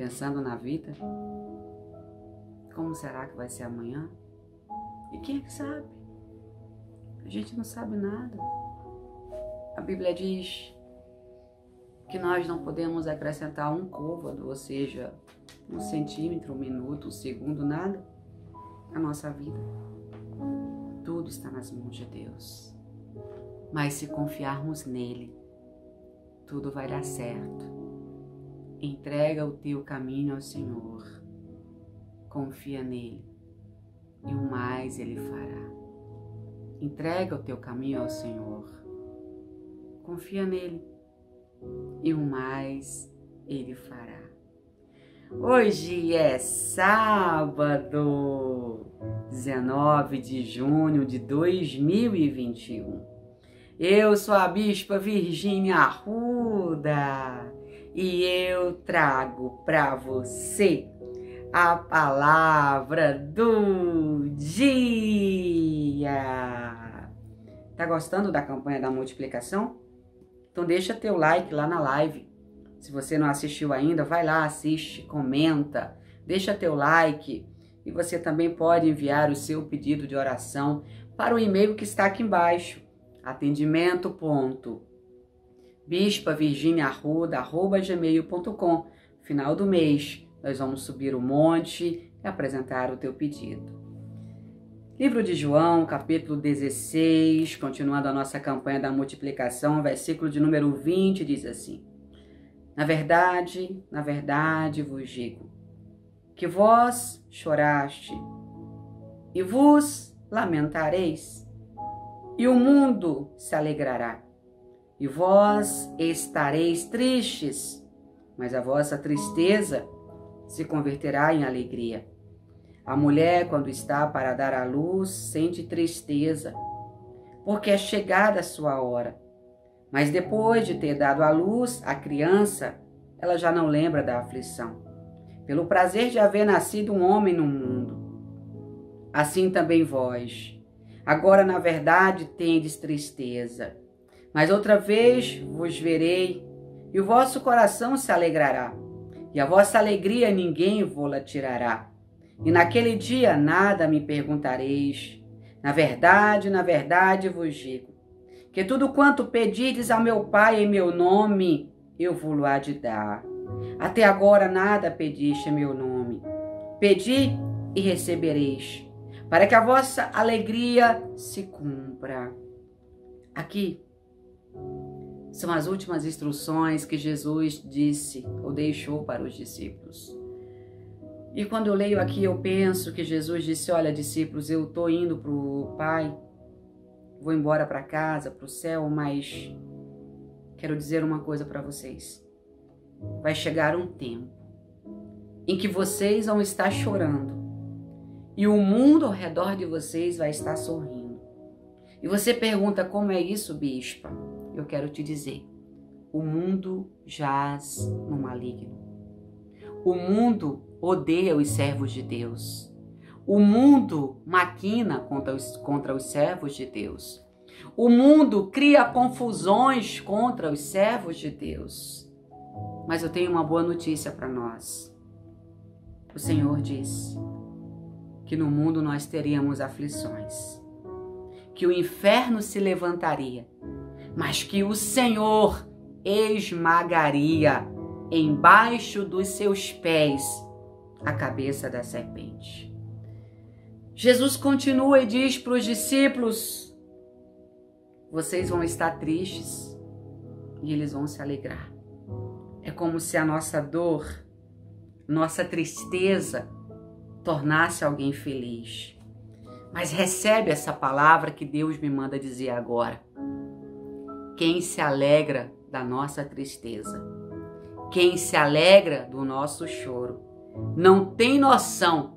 pensando na vida? Como será que vai ser amanhã? E quem é que sabe? A gente não sabe nada. A Bíblia diz que nós não podemos acrescentar um côvado, ou seja, um centímetro, um minuto, um segundo, nada, à nossa vida. Tudo está nas mãos de Deus. Mas se confiarmos nele, tudo vai dar certo. Entrega o teu caminho ao Senhor. Confia nele e o mais ele fará. Entrega o teu caminho ao Senhor. Confia nele e o mais ele fará. Hoje é sábado, 19 de junho de 2021. Eu sou a Bispa Virgínia Arruda e eu trago para você a palavra do dia. Tá gostando da campanha da multiplicação? Então deixa teu like lá na live. Se você não assistiu ainda, vai lá, assiste, comenta, deixa teu like e você também pode enviar o seu pedido de oração para o e-mail que está aqui embaixo atendimento ponto bispa Virginia Arruda, arroba gmail.com. Final do mês, nós vamos subir o monte e apresentar o teu pedido. Livro de João, capítulo 16, continuando a nossa campanha da multiplicação, versículo de número 20, diz assim: Na verdade, na verdade vos digo, que vós choraste e vos lamentareis, e o mundo se alegrará. E vós estareis tristes, mas a vossa tristeza se converterá em alegria. A mulher, quando está para dar à luz, sente tristeza, porque é chegada a sua hora. Mas depois de ter dado à luz a criança, ela já não lembra da aflição, pelo prazer de haver nascido um homem no mundo. Assim também vós Agora, na verdade, tendes tristeza. Mas outra vez vos verei, e o vosso coração se alegrará, e a vossa alegria ninguém vô-la tirará. E naquele dia nada me perguntareis. Na verdade, na verdade vos digo, que tudo quanto pedides ao meu Pai em meu nome, eu vou-lo há de dar. Até agora nada pediste em meu nome. Pedi e recebereis para que a vossa alegria se cumpra. Aqui são as últimas instruções que Jesus disse ou deixou para os discípulos. E quando eu leio aqui, eu penso que Jesus disse: Olha, discípulos, eu estou indo para o Pai, vou embora para casa, para o céu, mas quero dizer uma coisa para vocês. Vai chegar um tempo em que vocês vão estar chorando e o mundo ao redor de vocês vai estar sorrindo. E você pergunta como é isso, bispa? Eu quero te dizer: o mundo jaz no maligno. O mundo odeia os servos de Deus. O mundo maquina contra os, contra os servos de Deus. O mundo cria confusões contra os servos de Deus. Mas eu tenho uma boa notícia para nós. O Senhor disse: que no mundo nós teríamos aflições, que o inferno se levantaria, mas que o Senhor esmagaria embaixo dos seus pés a cabeça da serpente. Jesus continua e diz para os discípulos: vocês vão estar tristes e eles vão se alegrar. É como se a nossa dor, nossa tristeza, tornasse alguém feliz. Mas recebe essa palavra que Deus me manda dizer agora. Quem se alegra da nossa tristeza, quem se alegra do nosso choro, não tem noção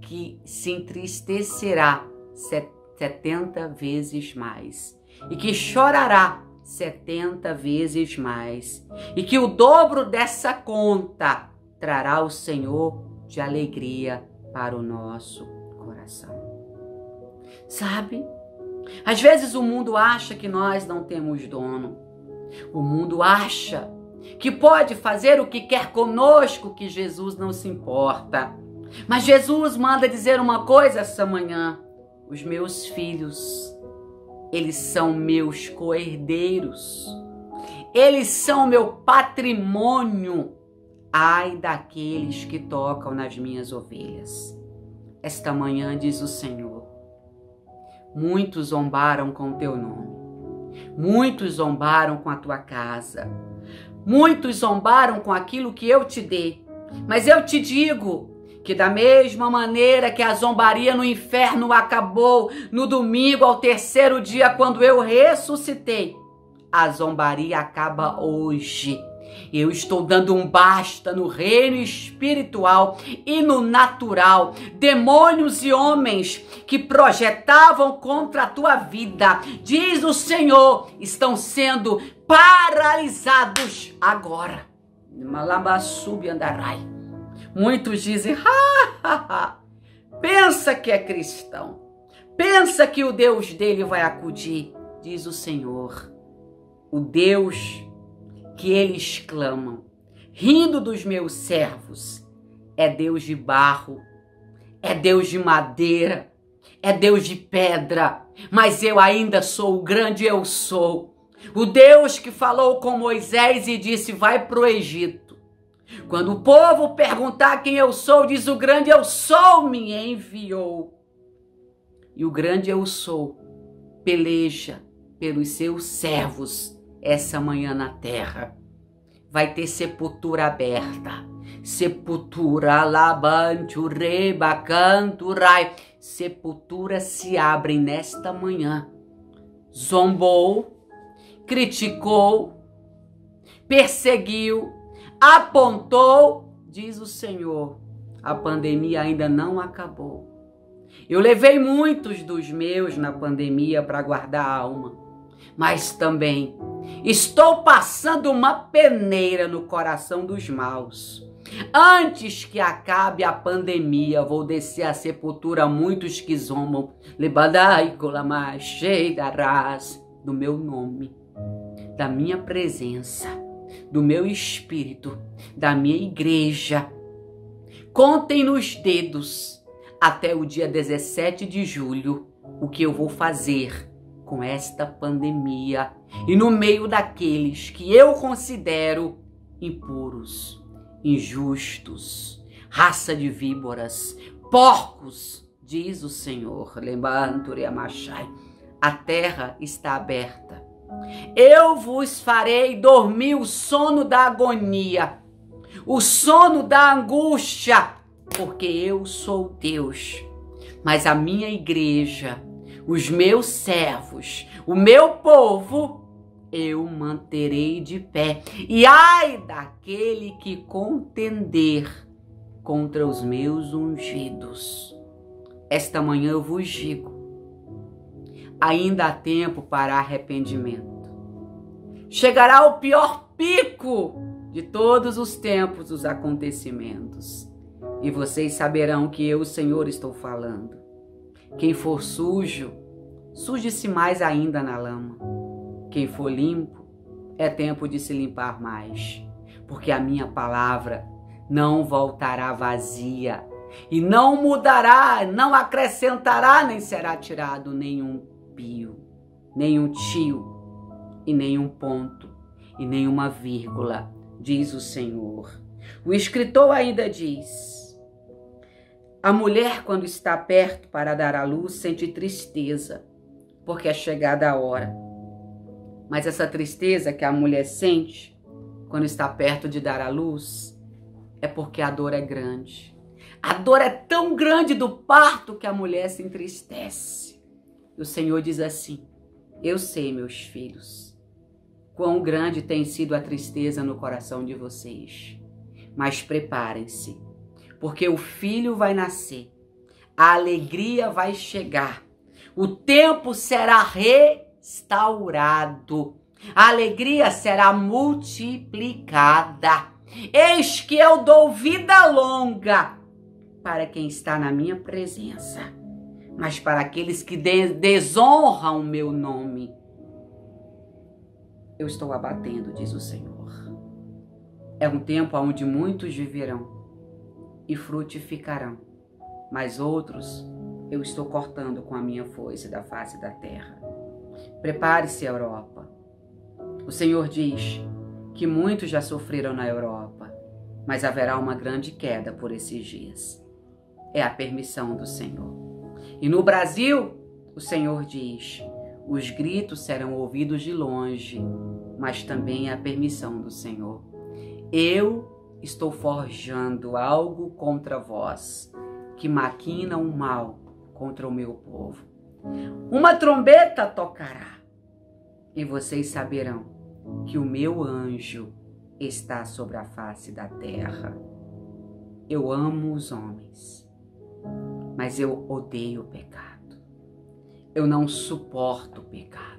que se entristecerá setenta vezes mais e que chorará setenta vezes mais e que o dobro dessa conta trará o Senhor de alegria para o nosso coração. Sabe? Às vezes o mundo acha que nós não temos dono. O mundo acha que pode fazer o que quer conosco, que Jesus não se importa. Mas Jesus manda dizer uma coisa essa manhã: os meus filhos, eles são meus coerdeiros, eles são meu patrimônio. Ai daqueles que tocam nas minhas ovelhas. Esta manhã diz o Senhor: muitos zombaram com o teu nome, muitos zombaram com a tua casa, muitos zombaram com aquilo que eu te dei. Mas eu te digo que da mesma maneira que a zombaria no inferno acabou no domingo ao terceiro dia quando eu ressuscitei, a zombaria acaba hoje. Eu estou dando um basta no reino espiritual e no natural. Demônios e homens que projetavam contra a tua vida, diz o Senhor, estão sendo paralisados agora. Malabassubi andarai. Muitos dizem, ha, ha, ha. pensa que é cristão, pensa que o Deus dele vai acudir, diz o Senhor. O Deus que eles clamam, rindo dos meus servos, é Deus de barro, é Deus de madeira, é Deus de pedra, mas eu ainda sou o grande eu sou. O Deus que falou com Moisés e disse: Vai para o Egito. Quando o povo perguntar quem eu sou, diz o grande eu sou me enviou. E o grande eu sou peleja pelos seus servos essa manhã na terra. Vai ter sepultura aberta. Sepultura labante, reba, canto, rai. Sepulturas se abrem nesta manhã. Zombou, criticou, perseguiu, apontou, diz o Senhor, a pandemia ainda não acabou. Eu levei muitos dos meus na pandemia para guardar a alma, mas também estou passando uma peneira no coração dos maus. Antes que acabe a pandemia, vou descer à sepultura muitos que zombam, do meu nome, da minha presença do meu espírito, da minha igreja. Contem nos dedos até o dia 17 de julho o que eu vou fazer com esta pandemia e no meio daqueles que eu considero impuros, injustos, raça de víboras, porcos, diz o Senhor. A terra está aberta eu vos farei dormir o sono da agonia, o sono da angústia, porque eu sou Deus. Mas a minha igreja, os meus servos, o meu povo, eu manterei de pé. E ai daquele que contender contra os meus ungidos. Esta manhã eu vos digo: ainda há tempo para arrependimento. Chegará o pior pico de todos os tempos dos acontecimentos. E vocês saberão que eu, o Senhor, estou falando. Quem for sujo, suje-se mais ainda na lama. Quem for limpo, é tempo de se limpar mais. Porque a minha palavra não voltará vazia e não mudará, não acrescentará, nem será tirado nenhum pio, nenhum tio e nenhum ponto e nenhuma vírgula, diz o Senhor. O escritor ainda diz: A mulher, quando está perto para dar à luz, sente tristeza, porque é chegada a hora. Mas essa tristeza que a mulher sente quando está perto de dar à luz é porque a dor é grande. A dor é tão grande do parto que a mulher se entristece. O Senhor diz assim: Eu sei, meus filhos, quão grande tem sido a tristeza no coração de vocês. Mas preparem-se, porque o filho vai nascer, a alegria vai chegar, o tempo será restaurado, a alegria será multiplicada. Eis que eu dou vida longa para quem está na minha presença mas para aqueles que de desonram o meu nome, eu estou abatendo, diz o Senhor. É um tempo onde muitos viverão e frutificarão, mas outros eu estou cortando com a minha foice da face da terra. Prepare-se, Europa. O Senhor diz que muitos já sofreram na Europa, mas haverá uma grande queda por esses dias. É a permissão do Senhor. E no Brasil, o Senhor diz: os gritos serão ouvidos de longe, mas também é a permissão do Senhor. Eu estou forjando algo contra vós, que maquina um mal contra o meu povo. Uma trombeta tocará, e vocês saberão que o meu anjo está sobre a face da terra. Eu amo os homens, mas eu odeio o pecado. Eu não suporto o pecado.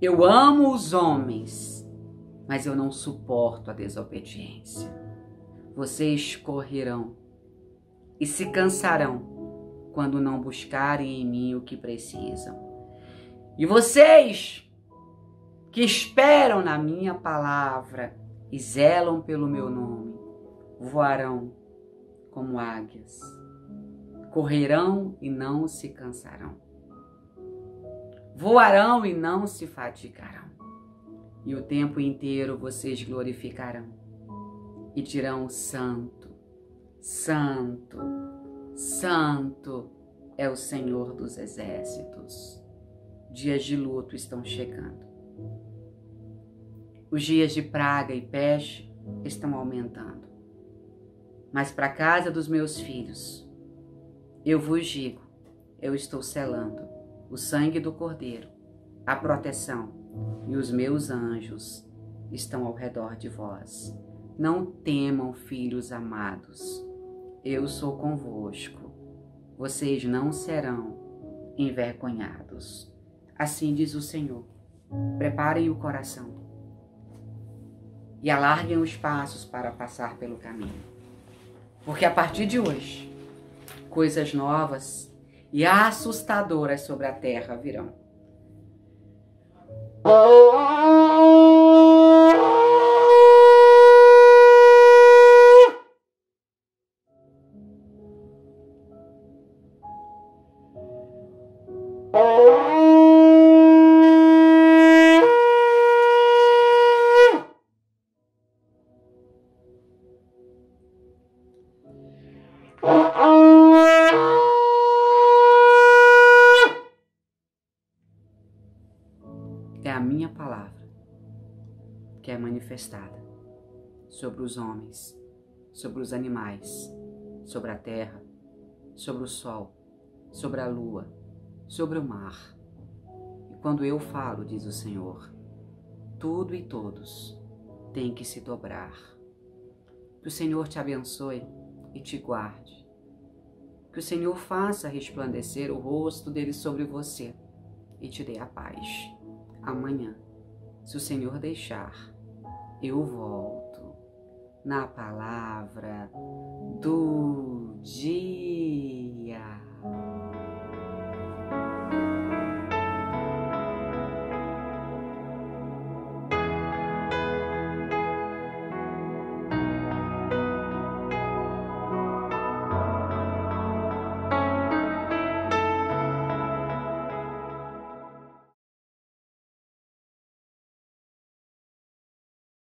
Eu amo os homens, mas eu não suporto a desobediência. Vocês correrão e se cansarão quando não buscarem em mim o que precisam. E vocês que esperam na minha palavra e zelam pelo meu nome, voarão como águias, correrão e não se cansarão, voarão e não se fatigarão, e o tempo inteiro vocês glorificarão e dirão: Santo, Santo, Santo é o Senhor dos exércitos. Dias de luto estão chegando. Os dias de praga e peste estão aumentando. Mas para a casa dos meus filhos, eu vos digo, eu estou selando o sangue do Cordeiro, a proteção, e os meus anjos estão ao redor de vós. Não temam, filhos amados eu sou convosco. Vocês não serão envergonhados. Assim diz o Senhor. Preparem o coração e alarguem os passos para passar pelo caminho. Porque a partir de hoje, coisas novas e assustadoras sobre a terra virão. É manifestada sobre os homens, sobre os animais, sobre a terra, sobre o sol, sobre a lua, sobre o mar. E quando eu falo, diz o Senhor, tudo e todos têm que se dobrar. Que o Senhor te abençoe e te guarde. Que o Senhor faça resplandecer o rosto dele sobre você e te dê a paz. Amanhã, se o Senhor deixar, eu volto na palavra do dia.